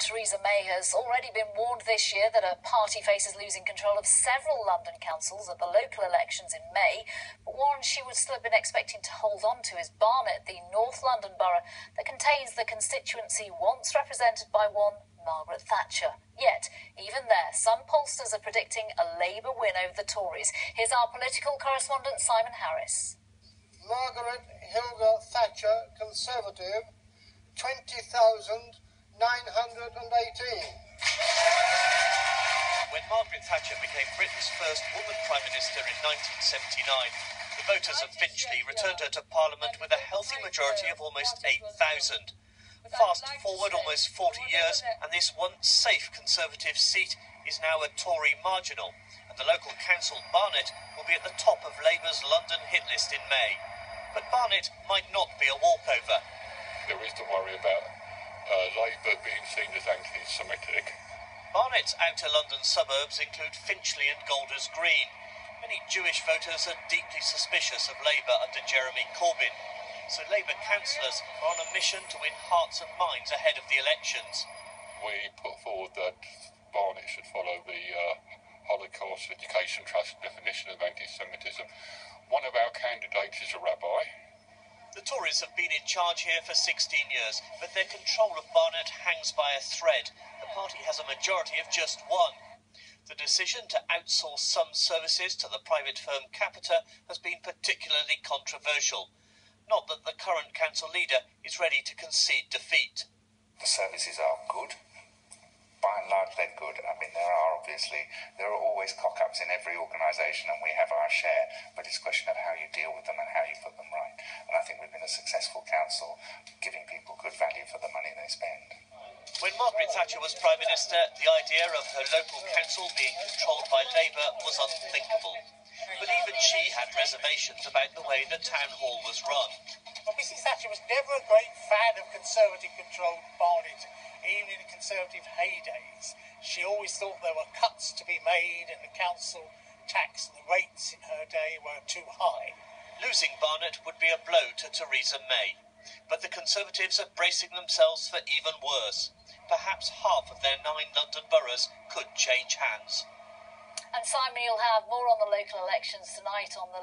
Theresa May has already been warned this year that her party faces losing control of several London councils at the local elections in May. But one she would still have been expecting to hold on to is Barnet, the North London borough that contains the constituency once represented by one Margaret Thatcher. Yet, even there, some pollsters are predicting a Labour win over the Tories. Here's our political correspondent Simon Harris. Margaret Hilda Thatcher, Conservative, 20,918. When Margaret Thatcher became Britain's first woman Prime Minister in 1979, the voters of Finchley returned her to Parliament with a healthy majority of almost 8,000. Fast forward almost 40 years, and this once safe Conservative seat is now a Tory marginal, and the local council, Barnet, will be at the top of Labour's London hit list in May. But Barnet might not be a walkover. There is the worry about Labour being seen as anti-Semitic. Barnet's outer London suburbs include Finchley and Golders Green. Many Jewish voters are deeply suspicious of Labour under Jeremy Corbyn. So Labour councillors are on a mission to win hearts and minds ahead of the elections. We put forward that Barnet should follow the uh, Holocaust Education Trust definition of anti-Semitism. One of our candidates is a rabbi. The Tories have been in charge here for 16 years, but their control of Barnet hangs by a thread. The party has a majority of just one. The decision to outsource some services to the private firm Capita has been particularly controversial. Not that the current council leader is ready to concede defeat. The services are good. By and large, they're good. I mean, there are obviously there are always cock-ups in every organisation, and we have our share. But it's a question of how you deal with them and how you put them right. And I think we've been a successful council, giving people good value for the money they spend. When Margaret Thatcher was Prime Minister, the idea of her local council being controlled by Labour was unthinkable. But even she had reservations about the way the town hall was run. Well, Mrs. Thatcher was never a great fan of Conservative-controlled Barnet, even in the Conservative heydays. She always thought there were cuts to be made and the council tax and the rates in her day were too high. Losing Barnet would be a blow to Theresa May. But the Conservatives are bracing themselves for even worse. Perhaps half of their nine London boroughs could change hands. And Simon, you'll have more on the local elections tonight on the